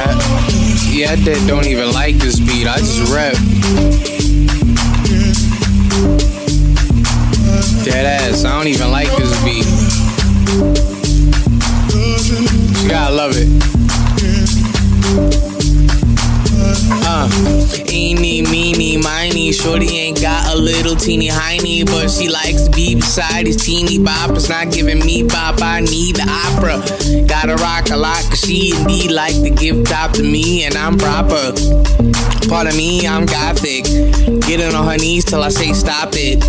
Yeah, that don't even like this beat. I just rap. Dead ass. I don't even like this beat. You gotta love it. Eeny, meeny, miny. Shorty ain't got a little teeny hiney, but she likes to be beside his teeny boppers. Not giving me bop, I need the opera. Gotta rock a lot, cause she indeed like to give top to me, and I'm proper. Part of me, I'm gothic. Getting on her knees till I say stop it.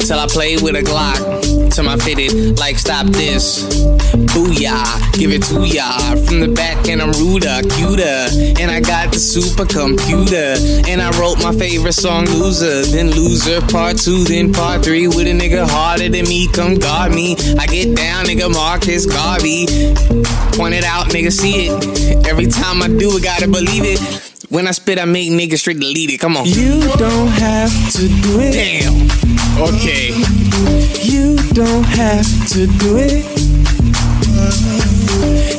Till I play with a Glock. Till my fitted, like stop this. Booyah, give it to ya. From the back, and I'm ruder, cuter. And I got the supercomputer. And I wrote my favorite song, Loser. Then Loser, part two, then part three. With a nigga harder than me, come guard me. I get down, nigga, Marcus Garvey. Point it out, nigga, see it. Every time I do it, gotta believe it. When I spit, I make niggas straight delete it. Come on. You don't have to do it. Damn. Okay. You don't have to do it.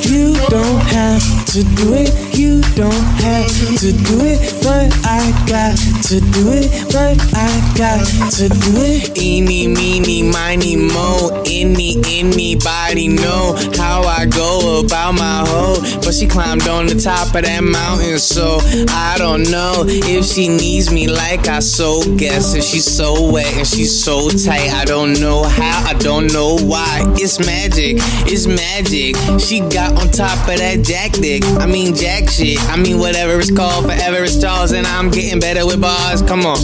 You don't have to do it. You don't have to do it. But I got to do it. But I got to do it. Eeny, meeny, miny, mo. Any, anybody know how I go about my hoe? But she climbed on the top of that mountain, so I don't know if she needs me like I so guess. And she's so wet and she's so tight. I don't know how, I don't know why. It's magic, it's magic. She got on top of that jack dick. I mean, jack shit. I mean, whatever it's called, forever it's Charles, and I'm getting better with bars. Come on.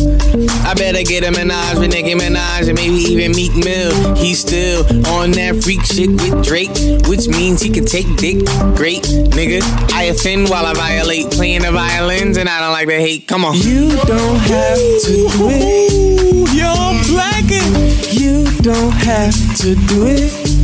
I better get a Minaj with Nicki Minaj and maybe even Meek Mill. He's still on that freak shit with Drake, which means he can take dick. Great, nigga. I offend while I violate playing the violins, and I don't like the hate. Come on. You don't have to do it. Yo, I'm blacking. You don't have to do it.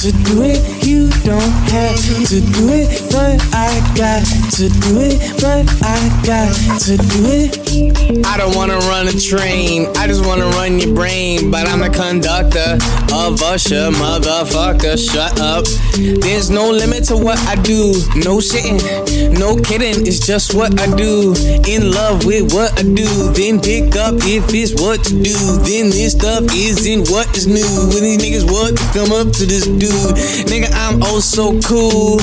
To do it. You don't have to do it. But I got to do it. But I got to do it. I don't wanna run a train, I just wanna run your brain. But I'm the conductor of Usher, motherfucker, shut up. There's no limit to what I do, no shitting, no kidding, it's just what I do. In love with what I do, then pick up if it's what you do. Then this stuff isn't what is new. When these niggas to come up to this dude, nigga, I'm oh so cool.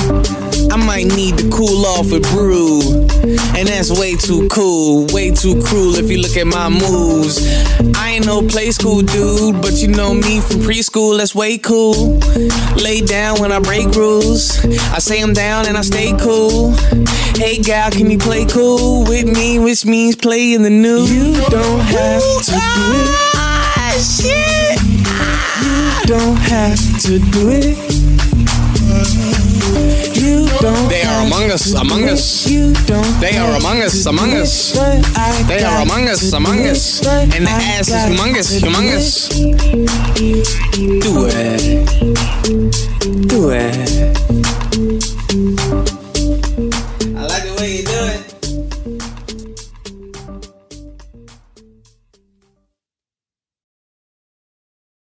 I might need to cool off with brew. And that's way too cool, way too cruel if you look at my moves. I ain't no play school dude, but you know me from preschool, that's way cool. Lay down when I break rules. I say I'm down and I stay cool. Hey gal, can you play cool with me? Which means play in the new. You don't have to do it. Ah, shit. You don't have to do it. Among us, among us. They are among us, among us. They are among us, among us. And the ass is humongous, humongous. Do it.